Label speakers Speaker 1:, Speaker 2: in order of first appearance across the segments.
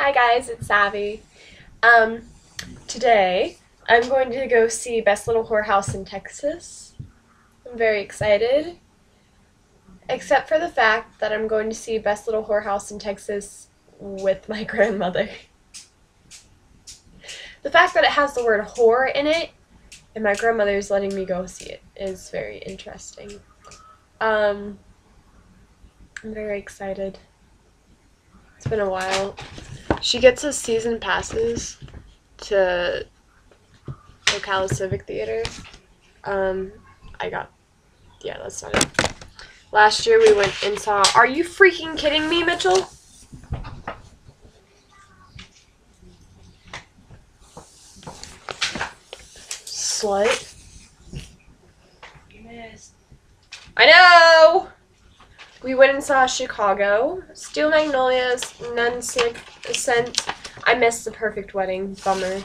Speaker 1: Hi guys, it's Savvy. Um, today I'm going to go see Best Little Whorehouse in Texas. I'm very excited. Except for the fact that I'm going to see Best Little Whorehouse in Texas with my grandmother. The fact that it has the word whore in it and my grandmother is letting me go see it is very interesting. Um, I'm very excited. It's been a while. She gets us season passes to Ocala Civic Theater. Um, I got, yeah, that's not it. Last year we went and saw. Are you freaking kidding me, Mitchell? Slut.
Speaker 2: You missed.
Speaker 1: I know. We went and saw Chicago. Steel Magnolias, Nunsense. I missed the Perfect Wedding. Bummer.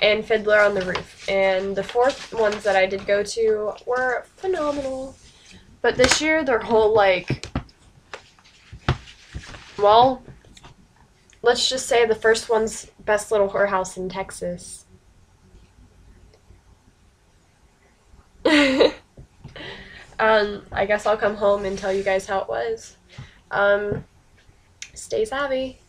Speaker 1: And Fiddler on the Roof. And the fourth ones that I did go to were phenomenal. But this year, their whole like. Well, let's just say the first one's Best Little Whorehouse in Texas. Um, I guess I'll come home and tell you guys how it was. Um, stay savvy.